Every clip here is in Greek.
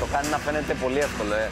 Το κάνει να φαίνεται πολύ εύκολο, ε.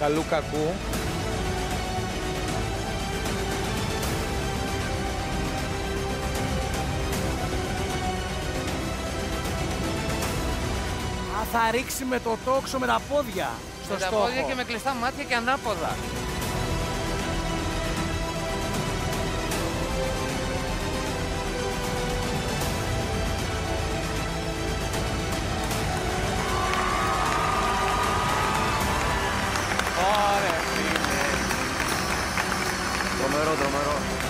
Καλού κακού. Α, θα ρίξει με το τόξο με τα πόδια στο Με τα στόχο. πόδια και με κλειστά μάτια και ανάποδα. Maror.